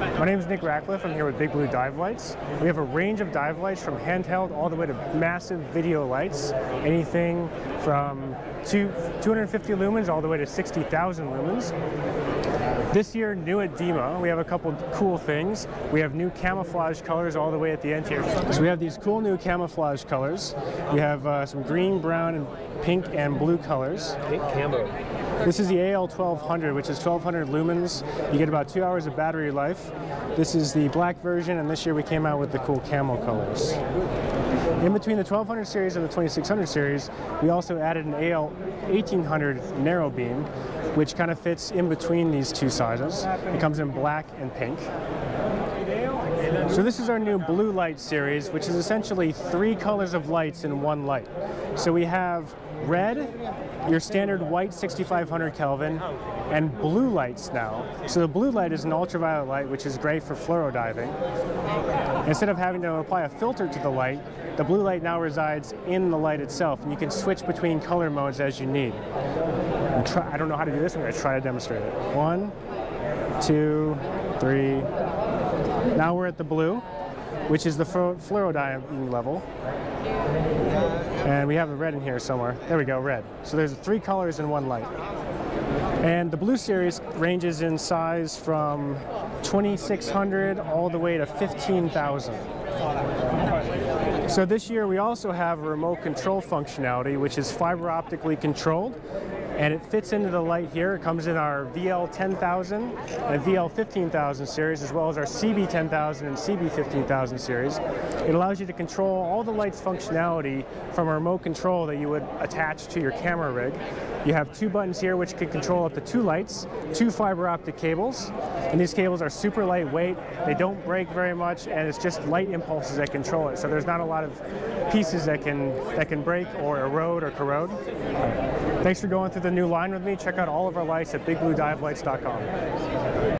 My name is Nick Ratcliffe. I'm here with Bigblue Dive Lights. We have a range of dive lights from handheld all the way to massive video lights. Anything from two, 250 lumens all the way to 60,000 lumens. This year, new at DEMA, we have a couple cool things. We have new camouflage colors all the way at the end here. So we have these cool new camouflage colors. We have uh, some green, brown, and pink and blue colors. Pink camo. This is the AL1200, which is 1200 lumens. You get about two hours of battery life. This is the black version, and this year we came out with the cool camel colors. In between the 1200 series and the 2600 series, we also added an AL1800 narrow beam, which kind of fits in between these two sizes. It comes in black and pink. So this is our new blue light series, which is essentially three colors of lights in one light. So we have red, your standard white 6500 Kelvin, and blue lights now. So the blue light is an ultraviolet light, which is great for fluoro diving. Instead of having to apply a filter to the light, the blue light now resides in the light itself, and you can switch between color modes as you need. Try, I don't know how to do this, I'm to try to demonstrate it. One, two, three. Now we're at the blue, which is the fluoro diving level. And we have a red in here somewhere. There we go, red. So there's three colors in one light. And the Blue Series ranges in size from 2600 all the way to 15,000. So this year we also have a remote control functionality which is fiber optically controlled and it fits into the light here. It comes in our VL10000 and VL15000 series, as well as our CB10000 and CB15000 series. It allows you to control all the light's functionality from a remote control that you would attach to your camera rig. You have two buttons here which can control up to two lights, two fiber optic cables, and these cables are super lightweight, they don't break very much, and it's just light impulses that control it. So there's not a lot of pieces that can, that can break or erode or corrode. Thanks for going through the new line with me. Check out all of our lights at bigbluedivelights.com.